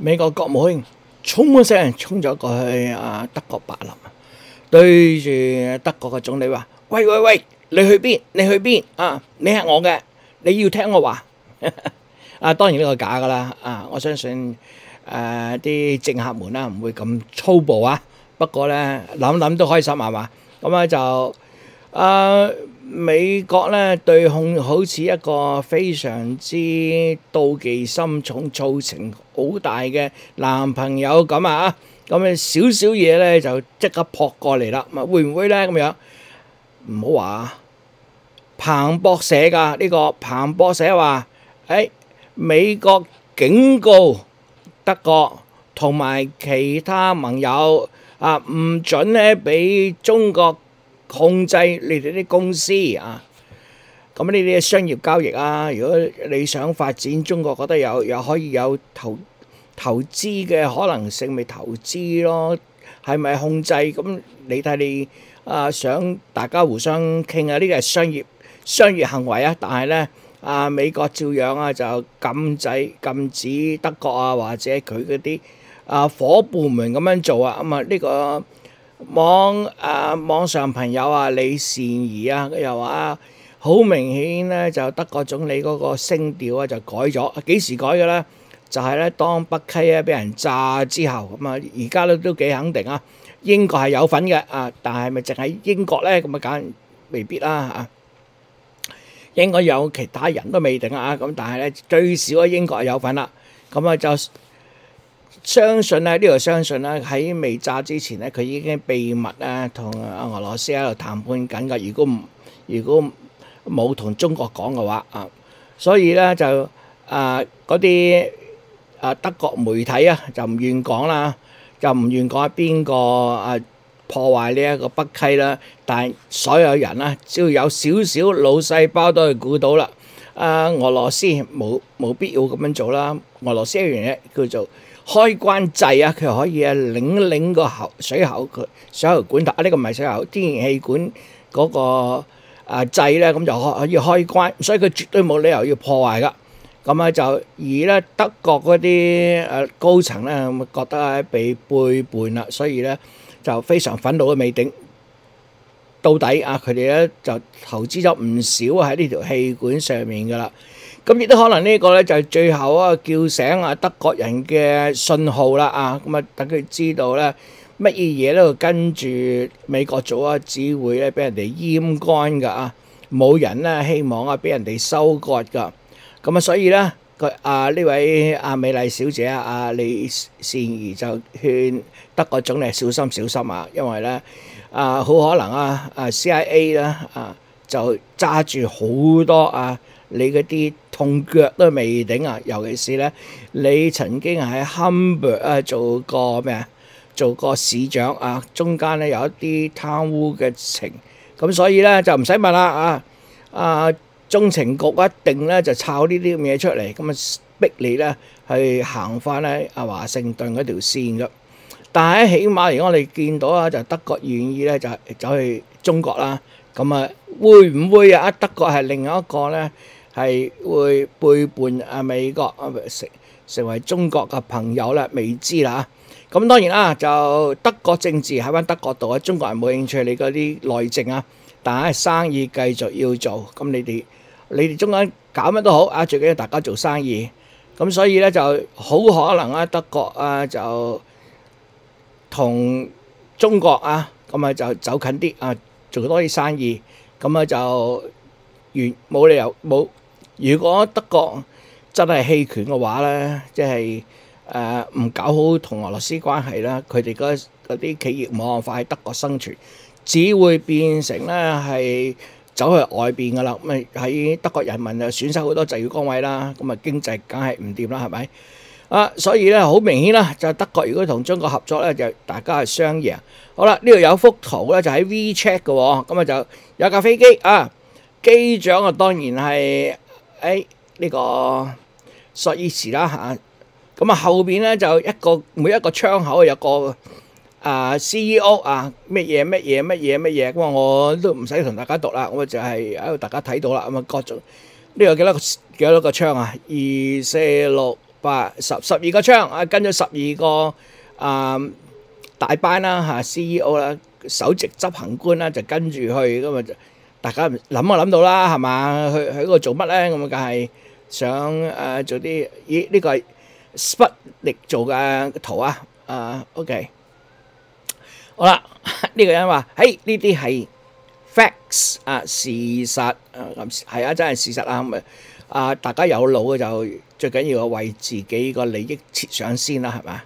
美國國務卿衝一聲衝咗過去啊德國柏林，對住德國嘅總理話：喂喂喂，你去邊？你去邊？啊，你係我嘅，你要聽我話。啊，當然呢個假噶啦。啊，我相信誒啲政客們啦唔會咁粗暴啊。不過咧諗諗都開心係嘛。咁咧就啊美國咧對控好似一個非常之妒忌心重、造成好大嘅男朋友咁啊。咁啊少少嘢咧就即刻撲過嚟啦。咁啊會唔會咧咁樣？唔好話彭博社㗎呢個彭博社話。誒，美國警告德國同埋其他盟友啊，唔準咧俾中國控制你哋啲公司啊。咁呢啲商業交易啊，如果你想發展中國，覺得有又可以有投投資嘅可能性，咪投資咯。係咪控制？咁你睇你啊，想大家互相傾下，呢個係商業商業行為啊。但係咧。啊！美國照樣啊，就禁制禁止德國啊，或者佢嗰啲啊夥伴們咁樣做啊。咁啊，呢個網啊網上朋友啊，李善儀啊，佢又話好明顯咧，就德國總理嗰個聲調啊就改咗。幾時改嘅咧？就係咧，當北溪咧俾人炸之後，咁啊，而家咧都幾肯定啊，英國係有份嘅啊，但係咪淨係英國咧？咁啊，梗未必啦啊！應該有其他人都未定啊，咁但係咧最少喺英國有份啦，咁啊就相信咧呢度相信咧喺未炸之前咧，佢已經秘密咧同阿俄羅斯喺度談判緊噶。如果唔如果冇同中國講嘅話啊，所以咧就啊嗰啲啊德國媒體啊就唔願講啦，就唔願講係邊個啊。破壞呢一個北溪啦，但係所有人啦，只要有少少腦細胞都係估到啦。啊，俄羅斯冇冇必要咁樣做啦。俄羅斯一樣嘢叫做開關掣啊，佢可以啊擰擰個喉水喉佢水喉管頭啊，呢個唔係水喉，天然氣管嗰個啊掣咧，咁就可可以開關，所以佢絕對冇理由要破壞噶。咁啊就而咧德國嗰啲誒高層咧，咁覺得係被背叛啦，所以咧。就非常憤怒嘅未定，到底啊佢哋咧就投資咗唔少喺呢條氣管上面噶啦，咁亦都可能呢個咧就係最後啊叫醒啊德國人嘅信號啦啊，咁啊等佢知道咧乜嘢嘢都跟住美國組啊，只會咧俾人哋淹乾噶啊，冇人咧希望啊俾人哋收割噶，咁啊所以咧。佢啊呢位阿美麗小姐啊，阿李善儀就勸德國總理小心小心啊，因為咧啊好可能啊啊 CIA 咧啊就揸住好多啊你嗰啲痛腳都未頂啊，尤其是咧你曾經喺 Hamburg 啊做過咩啊做過市長啊，中間咧有一啲貪污嘅情，咁所以咧就唔使問啦啊啊！中情局一定咧就抄呢啲咁嘢出嚟，咁啊逼你咧去行翻咧阿華盛頓嗰條線㗎。但係起碼如果我哋見到啊，就德國願意咧就走去中國啦。咁啊會唔會啊？德國係另一個咧係會背叛啊美國成成為中國嘅朋友咧？未知啦。咁當然啦，就德國政治喺翻德國度啊，中國人冇興趣你嗰啲內政啊，但係生意繼續要做。咁你哋。你哋中間搞乜都好啊，最緊要大家做生意，咁所以咧就好可能啊，德國啊就同中國啊咁啊就走近啲啊，做多啲生意，咁啊就完冇理由冇。如果德國真係棄權嘅話咧，即係誒唔搞好同俄羅斯關係啦，佢哋嗰嗰啲企業冇辦法喺德國生存，只會變成咧係。走去外邊噶啦，咁咪喺德國人民就損失好多就業崗位啦，咁啊經濟梗係唔掂啦，係咪？啊，所以咧好明顯啦，就德國如果同中國合作咧，就大家係雙贏。好啦，呢度有幅圖咧，就喺 WeChat 嘅，咁啊就有架飛機啊，機長啊當然係誒呢個索爾茨啦嚇，咁啊後邊咧就一個每一個窗口有個。啊，CEO 啊，乜嘢乜嘢乜嘢乜嘢，咁啊我都唔使同大家讀啦，我就係喺度大家睇到啦，咁啊各種呢個幾多個幾多個窗啊？二四六八十十二個槍啊，跟咗十二個啊大班啦嚇 CEO 啦，首席執行官啦就跟住去咁啊，大家諗啊諗到啦係嘛？去去嗰度做乜咧？咁啊，梗係想誒做啲咦呢個係 Sputnik 做嘅圖啊啊 OK 好啦，呢個人話：嘿呢啲係 facts 啊事實啊咁係啊真係事實啊咁啊！啊！大家有腦嘅就最緊要為自己個利益設想先啦，係嘛？